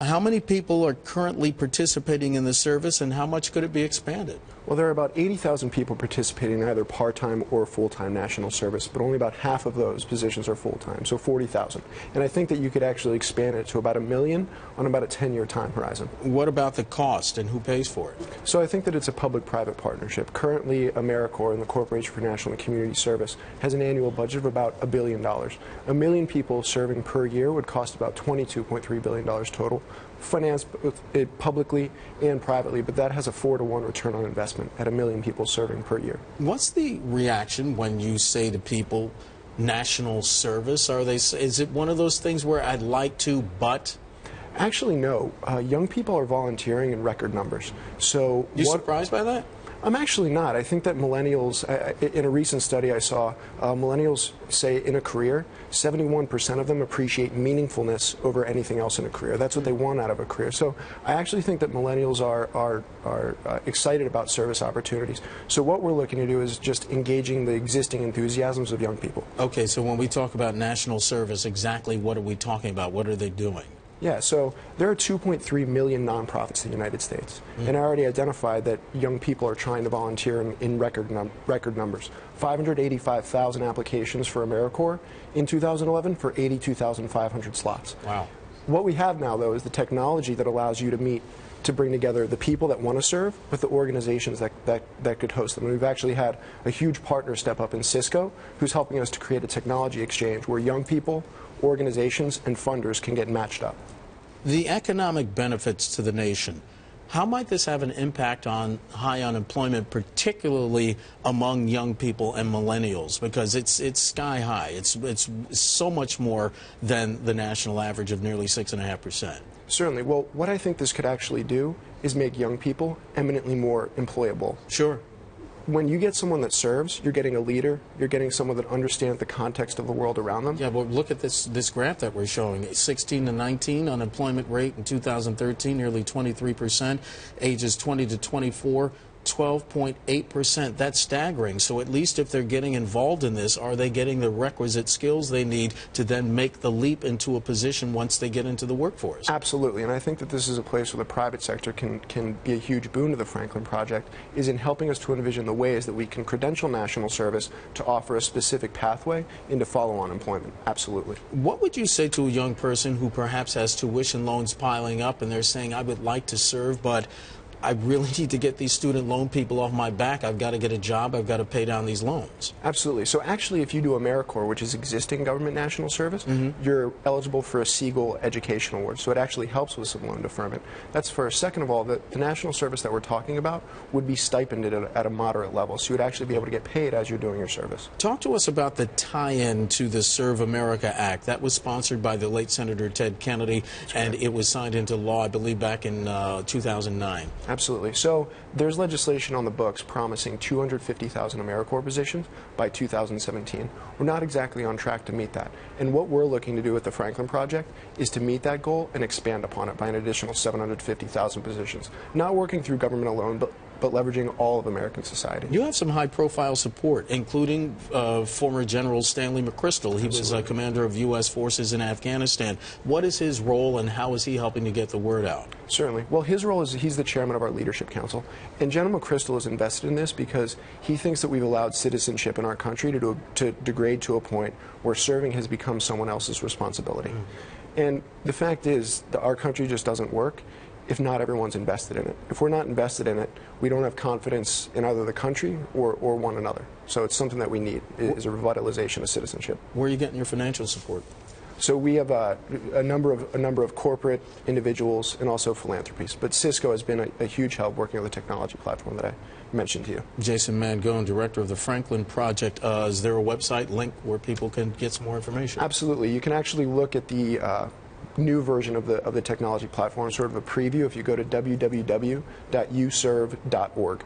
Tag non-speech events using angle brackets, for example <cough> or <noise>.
How many people are currently participating in the service and how much could it be expanded? Well, there are about 80,000 people participating in either part-time or full-time national service, but only about half of those positions are full-time, so 40,000. And I think that you could actually expand it to about a million on about a 10-year time horizon. What about the cost and who pays for it? So I think that it's a public-private partnership. Currently, AmeriCorps and the Corporation for National and Community Service has an annual budget of about a billion dollars. A million people serving per year would cost about $22.3 billion total, financed publicly and privately, but that has a four to one return on investment at a million people serving per year. What's the reaction when you say to people, national service? Are they? Is it one of those things where I'd like to, but? Actually, no. Uh, young people are volunteering in record numbers. So, you surprised by that? I'm actually not. I think that millennials, in a recent study I saw, uh, millennials say in a career, 71% of them appreciate meaningfulness over anything else in a career. That's what they want out of a career. So I actually think that millennials are, are, are uh, excited about service opportunities. So what we're looking to do is just engaging the existing enthusiasms of young people. Okay, so when we talk about national service, exactly what are we talking about? What are they doing? Yeah, so there are 2.3 million nonprofits in the United States, mm. and I already identified that young people are trying to volunteer in, in record, num record numbers. 585,000 applications for AmeriCorps in 2011 for 82,500 slots. Wow. What we have now, though, is the technology that allows you to meet to bring together the people that want to serve with the organizations that, that, that could host them. And we've actually had a huge partner step up in Cisco, who's helping us to create a technology exchange where young people, organizations, and funders can get matched up. The economic benefits to the nation. How might this have an impact on high unemployment, particularly among young people and millennials? Because it's it's sky high. It's it's so much more than the national average of nearly six and a half percent. Certainly. Well, what I think this could actually do is make young people eminently more employable. Sure when you get someone that serves, you're getting a leader. You're getting someone that understands the context of the world around them. Yeah, but look at this this graph that we're showing: 16 to 19 unemployment rate in 2013, nearly 23 percent. Ages 20 to 24, 12.8%. That's staggering. So at least if they're getting involved in this, are they getting the requisite skills they need to then make the leap into a position once they get into the workforce? Absolutely. And I think that this is a place where the private sector can, can be a huge boon to the Franklin Project, is in helping us to envision the ways that we can credential national service to offer a specific pathway into follow-on employment. Absolutely. What would you say to a young person who perhaps has tuition loans piling up and they're saying, I would like to serve, but I really <laughs> need to get these student loan people off my back. I've got to get a job. I've got to pay down these loans. Absolutely. So actually, if you do AmeriCorps, which is existing government national service, mm -hmm. you're eligible for a Segal Education Award. So it actually helps with some loan deferment. That's first. Second of all, the, the national service that we're talking about would be stipended at a, at a moderate level. So you would actually be able to get paid as you're doing your service. Talk to us about the tie-in to the Serve America Act. That was sponsored by the late Senator Ted Kennedy, That's and correct. it was signed into law, I believe, back in uh, 2009. Absolutely. So there's legislation on the books promising 250,000 AmeriCorps positions by 2017. We're not exactly on track to meet that. And what we're looking to do with the Franklin Project is to meet that goal and expand upon it by an additional 750,000 positions. Not working through government alone, but but leveraging all of American society. You have some high-profile support, including uh, former General Stanley McChrystal. He Absolutely. was a commander of U.S. forces in Afghanistan. What is his role, and how is he helping to get the word out? Certainly. Well, his role is he's the chairman of our leadership council, and General McChrystal is invested in this because he thinks that we've allowed citizenship in our country to, do, to degrade to a point where serving has become someone else's responsibility. Mm. And the fact is, that our country just doesn't work if not everyone's invested in it. If we're not invested in it, we don't have confidence in either the country or, or one another. So it's something that we need, is a revitalization of citizenship. Where are you getting your financial support? So we have a, a, number of a number of corporate individuals and also philanthropies. But Cisco has been a, a, huge help working on the technology platform that I mentioned to you. Jason Mangone, director of the Franklin Project. Uh, is there a website link where people can get some more information? Absolutely. You can actually look at the uh, new version of the, of the technology platform, sort of a preview if you go to www.userve.org.